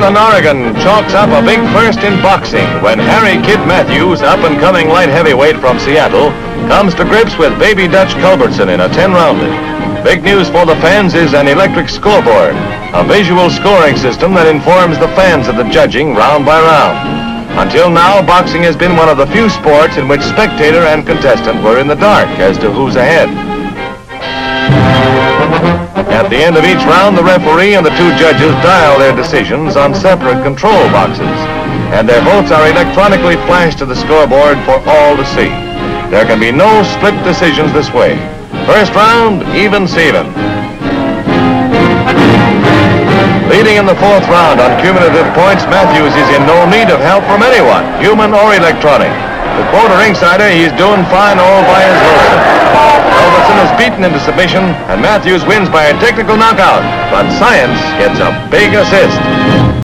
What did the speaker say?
Portland, Oregon chalks up a big first in boxing when Harry Kid Matthews, up-and-coming light heavyweight from Seattle, comes to grips with baby Dutch Culbertson in a 10-rounder. Big news for the fans is an electric scoreboard, a visual scoring system that informs the fans of the judging round by round. Until now, boxing has been one of the few sports in which spectator and contestant were in the dark as to who's ahead. At the end of each round, the referee and the two judges dial their decisions on separate control boxes, and their votes are electronically flashed to the scoreboard for all to see. There can be no split decisions this way. First round, even Steven. Leading in the fourth round on cumulative points, Matthews is in no need of help from anyone, human or electronic. To quote a ringsider, he's doing fine all by his lonesome. Is beaten into submission, and Matthews wins by a technical knockout. But science gets a big assist.